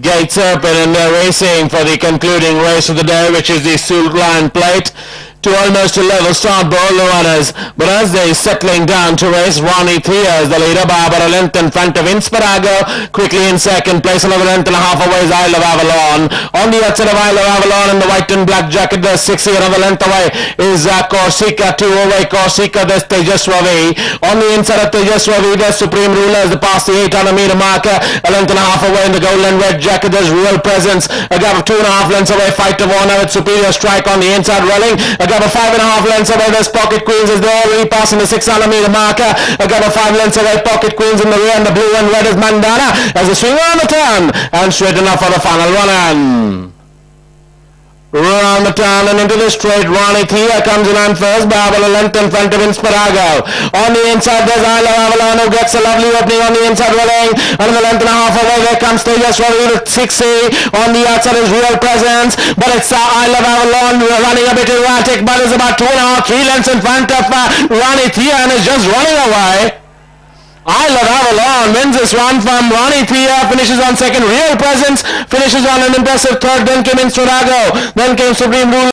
Gates open and they're racing for the concluding race of the day, which is the Sultan Plate to almost a level start by all the runners. But as they settling down to race, Ronnie is the leader by about a length in front of Inspirago. Quickly in second place, another length and a half away is Isle of Avalon. On the outside of Isle of Avalon in the white and black jacket, there's 60, another length away is uh, Corsica, two away Corsica, there's Tejaswavi. On the inside of Tejaswavi, there's Supreme Ruler as they pass the 800 meter marker. A length and a half away in the gold and red jacket, there's Real Presence. A gap of two and a half lengths away, Fight to Warner with Superior Strike on the inside rolling. A gap a five and a half lengths away, there's Pocket Queens as they're already passing the 600 meter marker. A gap of five lengths away, Pocket Queens in the rear, and the blue and red is Mandana as they swing around the turn and straight enough for the final run-in. The turn and into the straight, Ronnie Thea comes in on first, Babel a length in front of Inspirago. On the inside, there's Isle of Avalon who gets a lovely opening on the inside rolling. And the length and a half away, there comes Tejas Ravi with 6A. On the outside is Real Presence, but it's uh, Isle of Avalon running a bit erratic, but it's about two and a half, three lengths in front of uh, Ronnie Thea and is just running away. I love Avalon wins this one from Ronnie Pia, finishes on second. Real Presence finishes on an impressive third. Then came in Surago. Then came Supreme Rule.